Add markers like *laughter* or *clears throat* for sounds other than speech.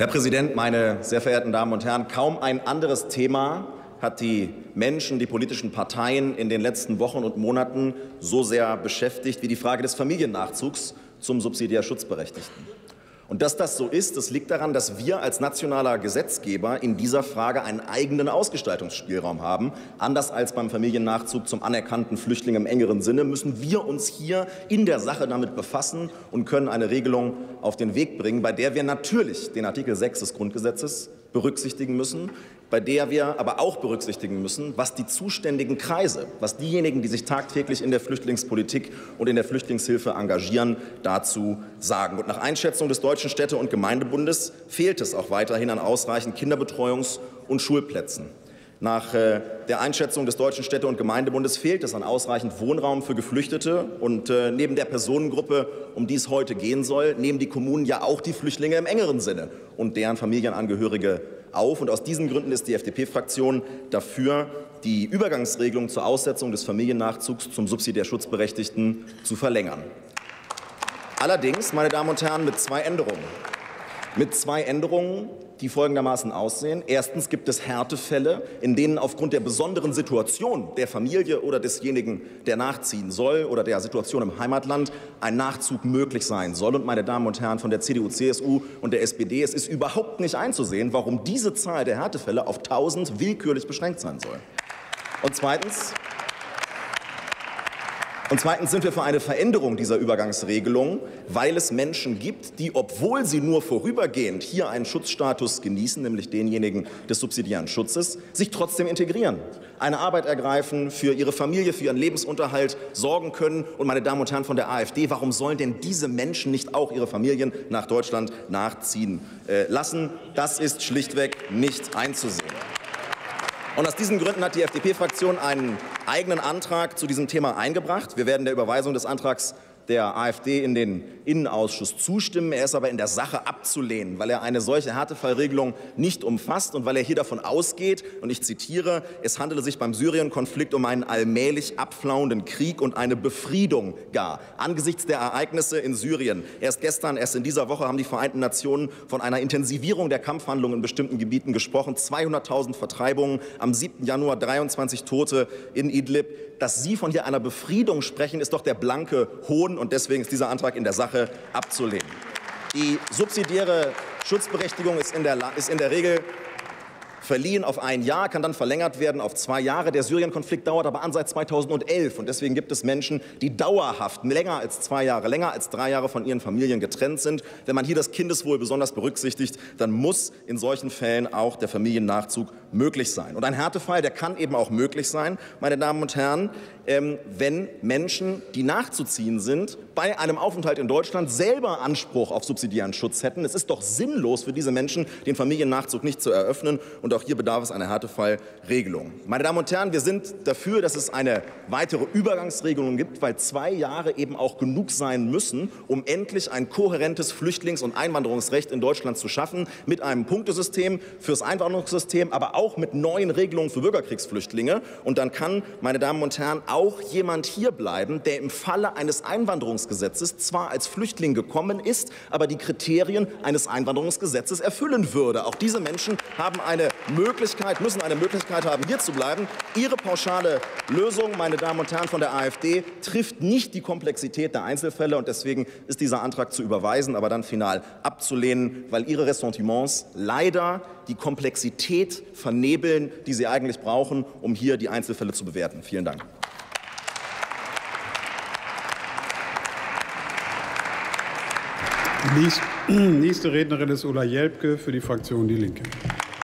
Herr Präsident, meine sehr verehrten Damen und Herren! Kaum ein anderes Thema hat die Menschen, die politischen Parteien in den letzten Wochen und Monaten so sehr beschäftigt wie die Frage des Familiennachzugs zum subsidiär Schutzberechtigten. Und dass das so ist, das liegt daran, dass wir als nationaler Gesetzgeber in dieser Frage einen eigenen Ausgestaltungsspielraum haben. Anders als beim Familiennachzug zum anerkannten Flüchtling im engeren Sinne müssen wir uns hier in der Sache damit befassen und können eine Regelung auf den Weg bringen, bei der wir natürlich den Artikel 6 des Grundgesetzes berücksichtigen müssen, bei der wir aber auch berücksichtigen müssen, was die zuständigen Kreise, was diejenigen, die sich tagtäglich in der Flüchtlingspolitik und in der Flüchtlingshilfe engagieren, dazu sagen. Und nach Einschätzung des Deutschen Städte- und Gemeindebundes fehlt es auch weiterhin an ausreichend Kinderbetreuungs- und Schulplätzen. Nach äh, der Einschätzung des Deutschen Städte- und Gemeindebundes fehlt es an ausreichend Wohnraum für Geflüchtete. Und äh, neben der Personengruppe, um die es heute gehen soll, nehmen die Kommunen ja auch die Flüchtlinge im engeren Sinne und deren Familienangehörige auf. Und aus diesen Gründen ist die FDP-Fraktion dafür, die Übergangsregelung zur Aussetzung des Familiennachzugs zum subsidiär Schutzberechtigten zu verlängern. Allerdings, meine Damen und Herren, mit zwei Änderungen. Mit zwei Änderungen, die folgendermaßen aussehen. Erstens gibt es Härtefälle, in denen aufgrund der besonderen Situation der Familie oder desjenigen, der nachziehen soll oder der Situation im Heimatland ein Nachzug möglich sein soll. Und meine Damen und Herren von der CDU, CSU und der SPD, es ist überhaupt nicht einzusehen, warum diese Zahl der Härtefälle auf 1000 willkürlich beschränkt sein soll. Und zweitens, und zweitens sind wir für eine Veränderung dieser Übergangsregelung, weil es Menschen gibt, die, obwohl sie nur vorübergehend hier einen Schutzstatus genießen, nämlich denjenigen des subsidiären Schutzes, sich trotzdem integrieren, eine Arbeit ergreifen, für ihre Familie, für ihren Lebensunterhalt sorgen können. Und meine Damen und Herren von der AfD, warum sollen denn diese Menschen nicht auch ihre Familien nach Deutschland nachziehen äh, lassen? Das ist schlichtweg nicht einzusehen. Und aus diesen Gründen hat die FDP-Fraktion einen eigenen Antrag zu diesem Thema eingebracht. Wir werden der Überweisung des Antrags der AfD in den Innenausschuss zustimmen. Er ist aber in der Sache abzulehnen, weil er eine solche Härtefallregelung nicht umfasst und weil er hier davon ausgeht, und ich zitiere, es handele sich beim Syrien-Konflikt um einen allmählich abflauenden Krieg und eine Befriedung gar. Angesichts der Ereignisse in Syrien, erst gestern, erst in dieser Woche haben die Vereinten Nationen von einer Intensivierung der Kampfhandlungen in bestimmten Gebieten gesprochen. 200.000 Vertreibungen, am 7. Januar 23 Tote in Idlib. Dass Sie von hier einer Befriedung sprechen, ist doch der blanke Hohn und deswegen ist dieser Antrag in der Sache abzulehnen. Die subsidiäre Schutzberechtigung ist in der, ist in der Regel verliehen auf ein Jahr, kann dann verlängert werden auf zwei Jahre. Der Syrien-Konflikt dauert aber an seit 2011 und deswegen gibt es Menschen, die dauerhaft länger als zwei Jahre, länger als drei Jahre von ihren Familien getrennt sind. Wenn man hier das Kindeswohl besonders berücksichtigt, dann muss in solchen Fällen auch der Familiennachzug möglich sein. Und ein Härtefall, der kann eben auch möglich sein, meine Damen und Herren, wenn Menschen, die nachzuziehen sind, bei einem Aufenthalt in Deutschland selber Anspruch auf subsidiären Schutz hätten. Es ist doch sinnlos für diese Menschen, den Familiennachzug nicht zu eröffnen. Und auch hier bedarf es einer Härtefallregelung. Meine Damen und Herren, wir sind dafür, dass es eine weitere Übergangsregelung gibt, weil zwei Jahre eben auch genug sein müssen, um endlich ein kohärentes Flüchtlings- und Einwanderungsrecht in Deutschland zu schaffen, mit einem Punktesystem fürs Einwanderungssystem, aber auch mit neuen Regelungen für Bürgerkriegsflüchtlinge. Und dann kann, meine Damen und Herren, auch auch jemand hierbleiben, der im Falle eines Einwanderungsgesetzes zwar als Flüchtling gekommen ist, aber die Kriterien eines Einwanderungsgesetzes erfüllen würde. Auch diese Menschen haben eine Möglichkeit, müssen eine Möglichkeit haben, hier zu bleiben. Ihre pauschale Lösung, meine Damen und Herren von der AfD, trifft nicht die Komplexität der Einzelfälle und deswegen ist dieser Antrag zu überweisen, aber dann final abzulehnen, weil Ihre Ressentiments leider die Komplexität vernebeln, die Sie eigentlich brauchen, um hier die Einzelfälle zu bewerten. Vielen Dank. *clears throat* Nächste Rednerin ist Ulla Jelpke für die Fraktion Die Linke.